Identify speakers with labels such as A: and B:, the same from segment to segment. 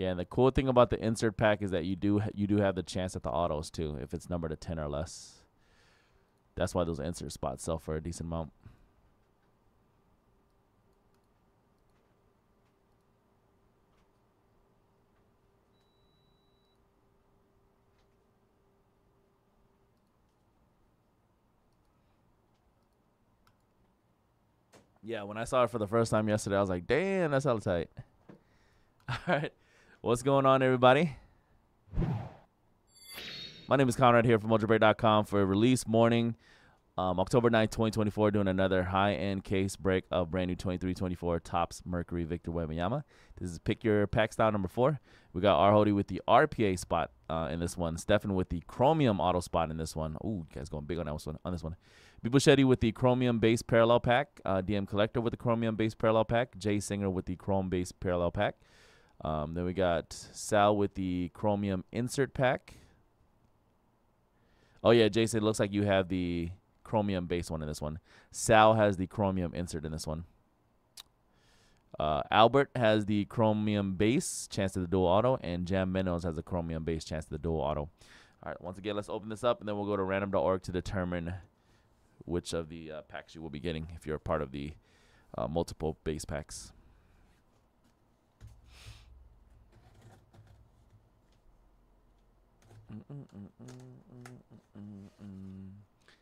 A: Yeah, and the cool thing about the insert pack is that you do you do have the chance at the autos too if it's numbered to ten or less. That's why those insert spots sell for a decent amount. Yeah, when I saw it for the first time yesterday, I was like, "Damn, that's hella tight." All right, what's going on, everybody? My name is Conrad here from UltraBreak.com for release morning, um, October 9th, 2024, doing another high-end case break of brand new 2324 Topps Mercury Victor Wembanyama. This is pick your pack style number four. We got R. Hody with the RPA spot uh, in this one. Stefan with the Chromium auto spot in this one. Ooh, you guys going big on that one. On this one. B. Buschetti with the Chromium base parallel pack. Uh, DM Collector with the Chromium base parallel pack. Jay Singer with the Chrome base parallel pack. Um, then we got Sal with the Chromium insert pack. Oh yeah, Jason, it looks like you have the Chromium base one in this one. Sal has the Chromium insert in this one. Uh, Albert has the Chromium base, chance to the dual auto, and Jam Mendoz has the Chromium base, chance to the dual auto. All right, once again, let's open this up, and then we'll go to random.org to determine which of the uh, packs you will be getting if you're part of the uh, multiple base packs.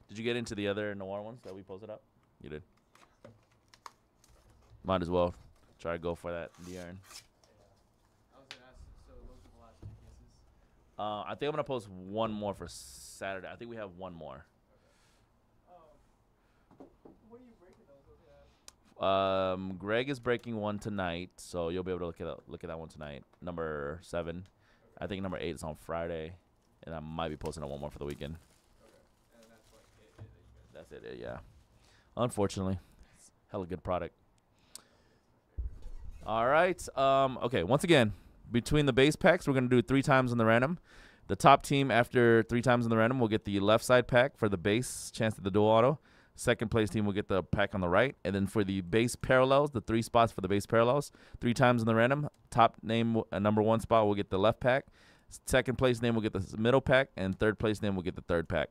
A: Did you get into the other noir ones that we posted up? You did. Might as well try to go for that De'Aaron. Uh, I think I'm gonna post one more for Saturday. I think we have one more. Um, Greg is breaking one tonight, so you'll be able to look at look at that one tonight. Number seven, I think number eight is on Friday, and I might be posting on one more for the weekend. That's it, yeah. Unfortunately, it's hella good product. All right. Um. Okay. Once again, between the base packs, we're gonna do three times in the random. The top team after three times in the random will get the left side pack for the base chance at the dual auto. Second place team will get the pack on the right. And then for the base parallels, the three spots for the base parallels, three times in the random. Top name, uh, number one spot will get the left pack. Second place name will get the middle pack. And third place name will get the third pack.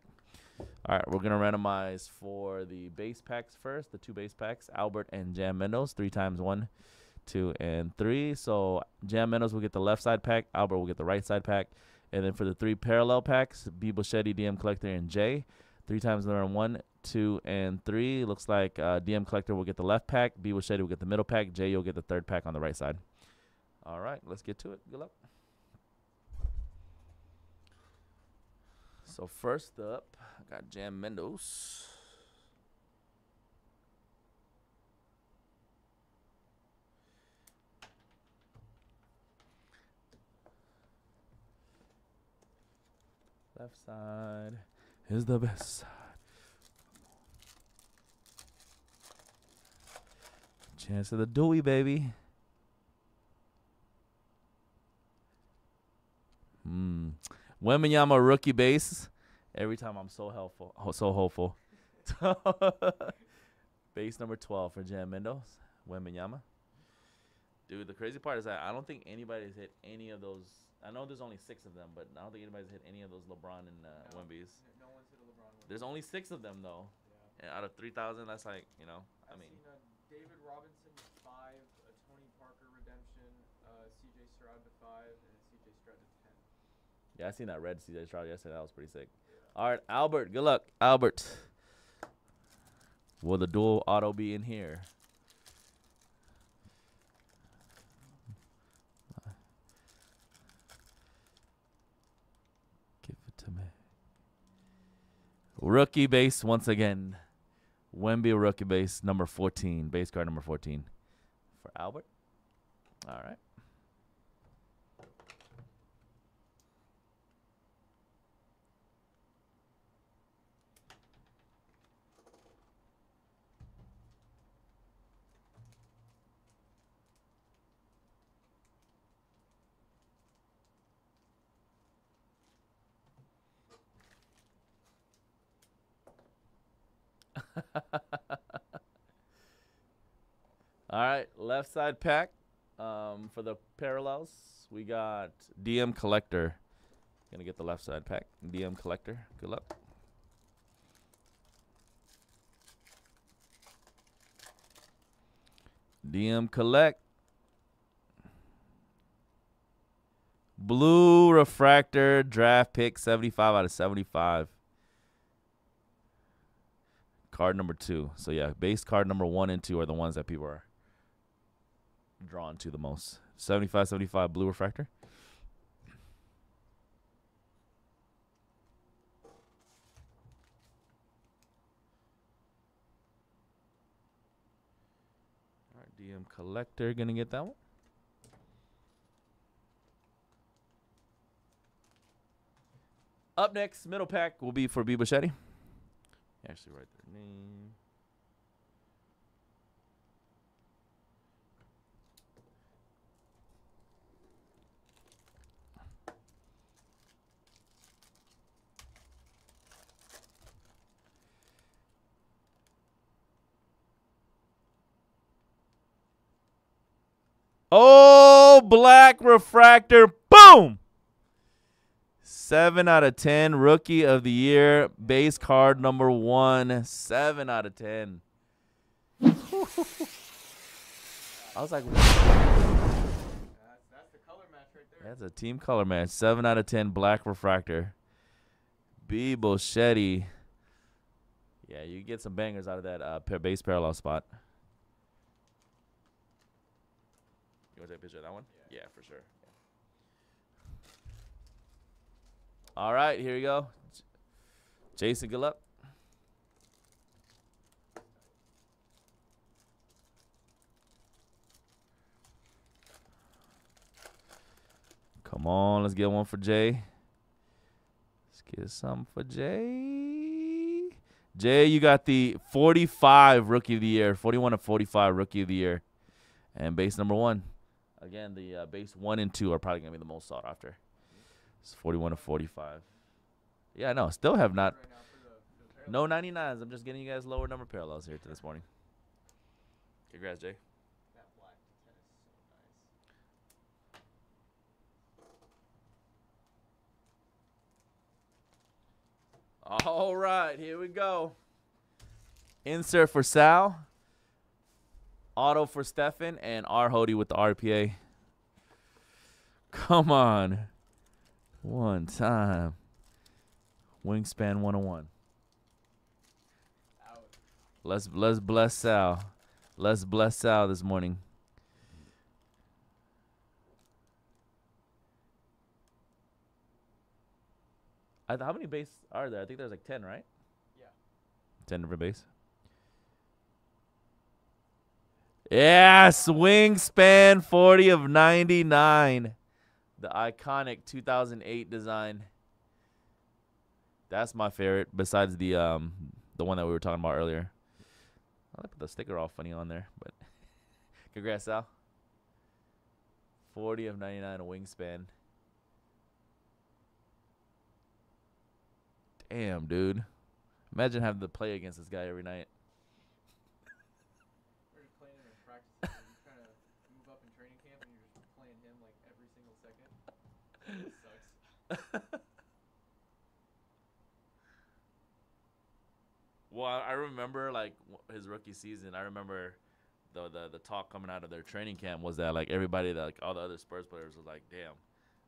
A: All right, we're going to randomize for the base packs first, the two base packs, Albert and Jam Mendoz, three times one, two, and three. So Jam Mendoz will get the left side pack, Albert will get the right side pack. And then for the three parallel packs, B. Buschetti, DM Collector, and Jay, three times the round one, two, and three. Looks like uh, DM Collector will get the left pack, B. Buschetti will get the middle pack, Jay, you'll get the third pack on the right side. All right, let's get to it. Good luck. So first up, I got Jam Mendoz. Left side is the best side. Chance of the Dewey, baby. Hmm. Wembanyama rookie base. Every time I'm so helpful, oh, so hopeful. base number 12 for Jam Mendoz, Wembanyama. Dude, the crazy part is that I don't think anybody's hit any of those. I know there's only six of them, but I don't think anybody's hit any of those LeBron and uh,
B: No.
A: Wemby's.
B: No one's hit a LeBron.
A: There's only six of them though.
B: Yeah.
A: And out of 3,000, that's like, you know, I
B: I've
A: mean,
B: seen uh, David Robinson five, a Tony Parker redemption, uh, C.J. Stroud to five, and a C.J. Stroud to ten.
A: Yeah, I seen that red CJ Stroud yesterday. That was pretty sick. All right, Albert, good luck. Albert. Will the dual auto be in here? Give it to me. Rookie base once again. Wemby rookie base number 14. Base card number 14 for Albert. All right. All right, left side pack. Um, for the parallels, we got DM Collector. Gonna get the left side pack. DM Collector. Good luck. DM Collect. Blue Refractor draft pick 75 out of 75. Card number two. So, yeah, base card number one and two are the ones that people are drawn to the most. 75 75 Blue Refractor. All right, DM Collector gonna get that one. Up next, middle pack will be for B. Bichetti. Actually, write their name. Oh, black refractor. Boom. Seven out of ten, rookie of the year, base card number one. Seven out of ten. I was like,
B: That's, that's the color match right there.
A: that's a team color match. Seven out of ten, black refractor. B. Boschetti. Yeah, you get some bangers out of that uh, base parallel spot. You want to take a picture of that one?
B: Yeah.
A: Yeah, for sure. All right, here we go. Jason, good luck. Come on, let's get one for Jay. Let's get some for Jay. Jay, you got the 45 rookie of the year, 41 to 45 rookie of the year, and base number one. Again, the uh, base one and two are probably gonna be the most sought after. It's 41 to 45. Yeah, no, still have not.
B: Right now for the, for the
A: No 99s. I'm just getting you guys lower number parallels here to this morning. Congrats, Jay.
B: That black tennis is so nice.
A: All right, here we go. Insert for Sal. Auto for Stefan and R Hody with the RPA. Come on. One time. Wingspan 101.
B: Out.
A: Let's let's bless Sal. Let's bless Sal this morning. I th- how many base are there? I think there's like ten, right?
B: Yeah.
A: Ten different base. Yes, wingspan 40 of 99. The iconic 2008 design. That's my favorite besides the um the one that we were talking about earlier. I like the sticker all funny on there, but congrats, Sal. 40 of 99 wingspan. Damn, dude. Imagine having to play against this guy every night.
B: single second. Sucks.
A: Well, I remember like his rookie season. I remember the, the the talk coming out of their training camp was that like everybody, that, like all the other Spurs players, was like, "Damn,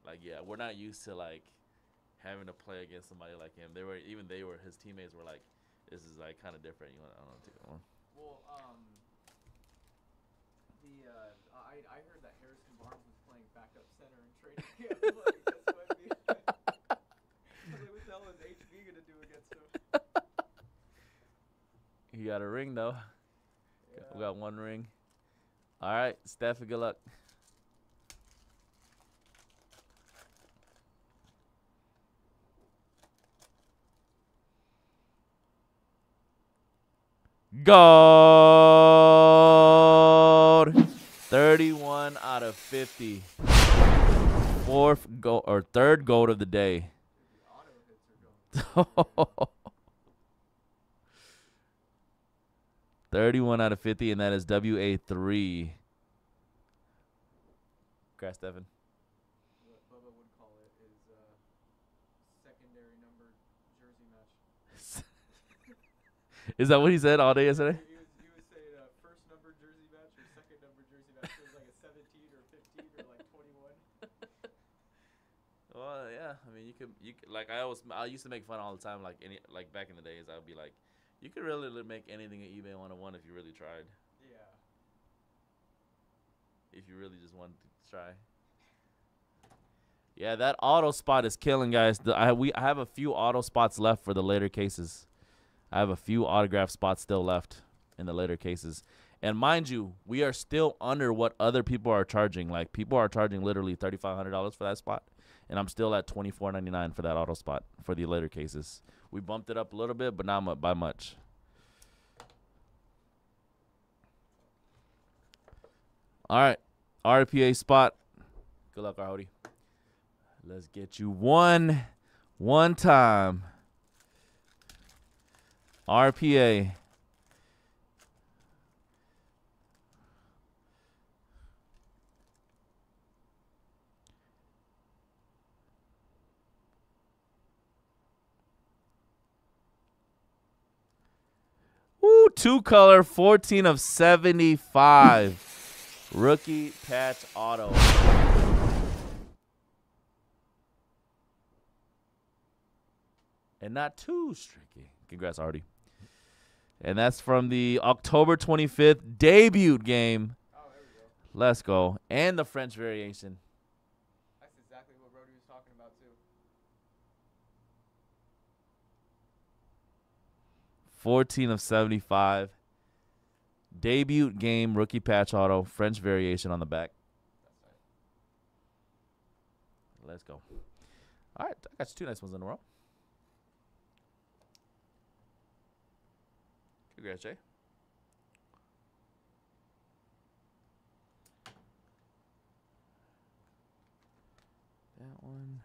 A: like yeah, we're not used to like having to play against somebody like him." They were even they were his teammates were like, "This is like kind of different." You want I don't know, take that one.
B: Well, um, the uh, I I heard that Harrison Barnes was playing backup center in training camp. like, that's what I like, what the hell is HB gonna do against him?
A: He got a ring though. We got one ring. All right, Steph, good luck. Gold. 31 out of 50. Fourth goal or third goal of the day.
B: The auto hits are going.
A: 31 out of 50, and that is WA3. Congrats, Devin.
B: What Bubba would call it is secondary number jersey match.
A: Is that what he said all day yesterday?
B: He was, he was saying uh, first number jersey match or second number jersey match. It was like a 17 or 15 or like 21.
A: Well, yeah. I mean, you could, you could, like I always, I used to make fun all the time. Like any, like back in the days, I'd be like, you could really make anything at eBay 101 if you really tried.
B: Yeah.
A: If you really just wanted to try. Yeah, that auto spot is killing, guys. The, I we I have a few auto spots left for the later cases. I have a few autograph spots still left in the later cases. And mind you, we are still under what other people are charging. Like people are charging literally thirty five hundred dollars for that spot, and I'm still at twenty four ninety nine for that auto spot for the later cases. We bumped it up a little bit, but not by much. All right, RPA spot. Good luck, Arhody. Let's get you one, one time. RPA. Ooh, two color, 14 of 75. Rookie patch auto. And not too streaky. Congrats, Artie. And that's from the October 25th debut game.
B: Oh, there we go.
A: Let's go. And the French variation.
B: That's exactly what Brody was talking about too.
A: 14 of 75. Debut game, rookie patch auto, French variation on the back. Let's go. All right, I got you two nice ones in a row. Congrats, Jay. That one.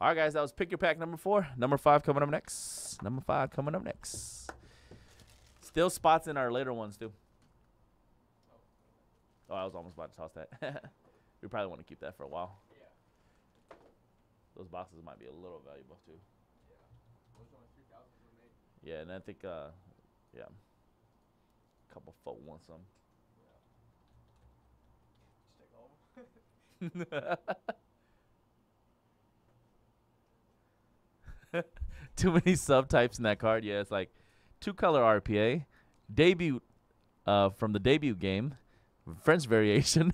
A: All right, guys, that was pick your pack number four. Number five coming up next. Number five coming up next. Still spots in our later ones, too. Oh, I was almost about to toss that. we probably want to keep that for a while.
B: Yeah.
A: Those boxes might be a little valuable too.
B: Yeah. Those only 3,000 were made.
A: Yeah, and I think uh yeah. A couple folk want some. Too many subtypes in that card. Yeah, it's like two color RPA, debut uh from the debut game, French variation.